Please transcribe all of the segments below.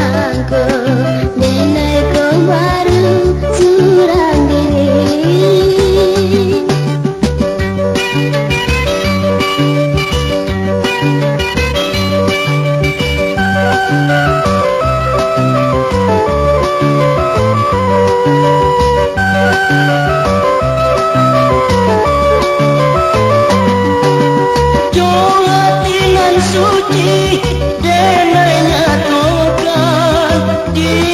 aku Denai kau baru surang diri Jangan suci dengan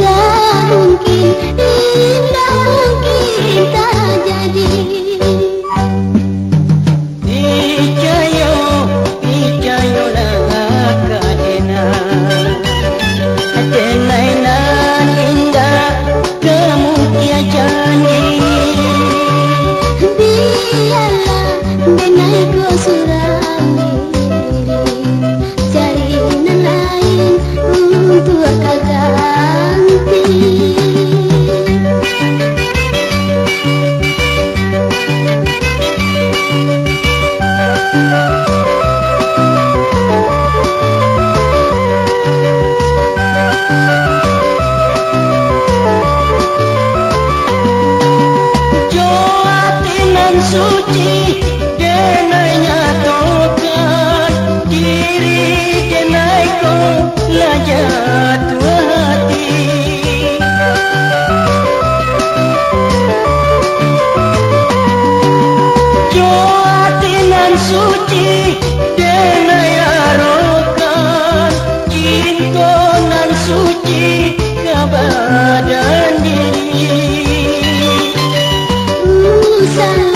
gác suci Denainya tokat. Diri Denai kau lajar tua hati. Joatinan suci Denai arokan Cintonan suci Kebadan diri. Salam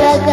Acá.